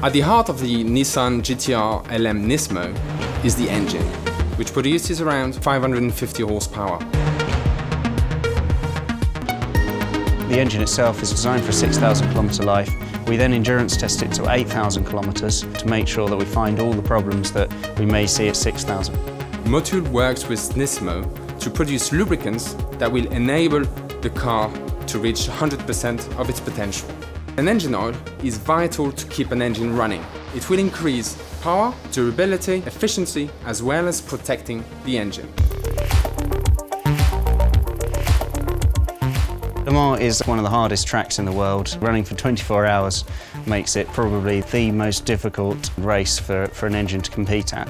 At the heart of the Nissan GTR LM Nismo is the engine, which produces around 550 horsepower. The engine itself is designed for a 6,000 kilometre life. We then endurance test it to 8,000 kilometres to make sure that we find all the problems that we may see at 6,000. Motul works with Nismo to produce lubricants that will enable the car to reach 100% of its potential. An engine oil is vital to keep an engine running. It will increase power, durability, efficiency, as well as protecting the engine. Le Mans is one of the hardest tracks in the world. Running for 24 hours makes it probably the most difficult race for, for an engine to compete at.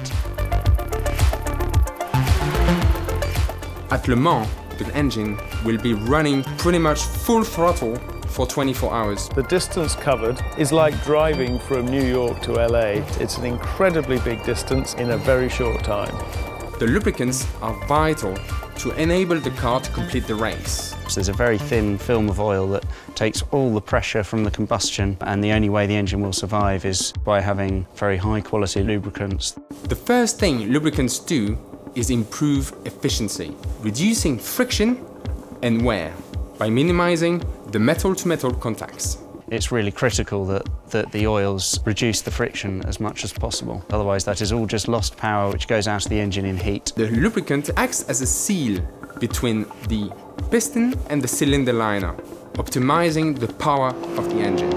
At Le Mans, the engine will be running pretty much full throttle for 24 hours. The distance covered is like driving from New York to LA. It's an incredibly big distance in a very short time. The lubricants are vital to enable the car to complete the race. So there's a very thin film of oil that takes all the pressure from the combustion and the only way the engine will survive is by having very high quality lubricants. The first thing lubricants do is improve efficiency, reducing friction and wear by minimizing the metal-to-metal -metal contacts. It's really critical that, that the oils reduce the friction as much as possible. Otherwise, that is all just lost power which goes out of the engine in heat. The lubricant acts as a seal between the piston and the cylinder liner, optimizing the power of the engine.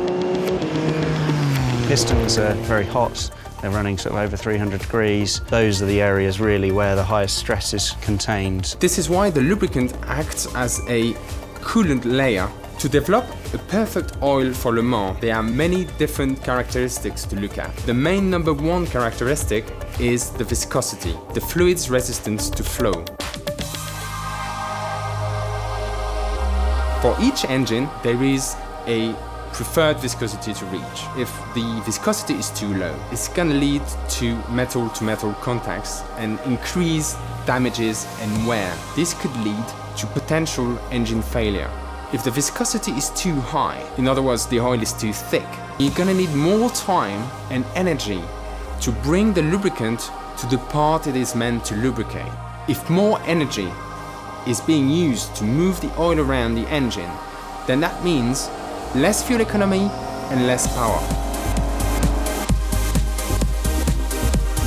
Pistons are very hot, they're running sort of over 300 degrees. Those are the areas really where the highest stress is contained. This is why the lubricant acts as a coolant layer to develop a perfect oil for Le Mans, there are many different characteristics to look at. The main number one characteristic is the viscosity, the fluid's resistance to flow. For each engine, there is a preferred viscosity to reach. If the viscosity is too low, it's gonna lead to metal-to-metal -metal contacts and increase damages and wear. This could lead to potential engine failure. If the viscosity is too high, in other words, the oil is too thick, you're gonna need more time and energy to bring the lubricant to the part it is meant to lubricate. If more energy is being used to move the oil around the engine, then that means less fuel economy and less power.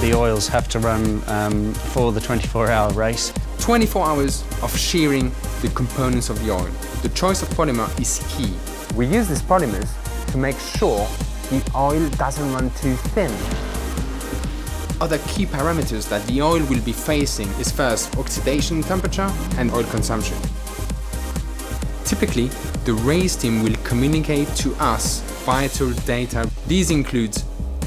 The oils have to run um, for the 24 hour race. 24 hours of shearing the components of the oil. The choice of polymer is key. We use these polymers to make sure the oil doesn't run too thin. Other key parameters that the oil will be facing is first oxidation temperature and oil consumption. Typically, the race team will communicate to us vital data. These include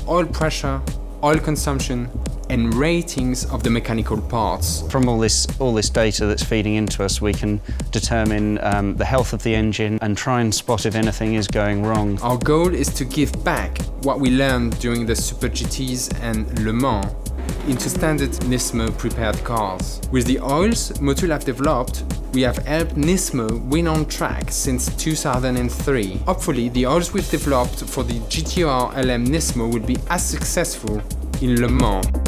oil pressure, oil consumption, and ratings of the mechanical parts. From all this, all this data that's feeding into us, we can determine um, the health of the engine and try and spot if anything is going wrong. Our goal is to give back what we learned during the Super GTs and Le Mans into standard Nismo prepared cars. With the oils Motul have developed, we have helped Nismo win on track since 2003. Hopefully, the oils we've developed for the GTR LM Nismo will be as successful in Le Mans.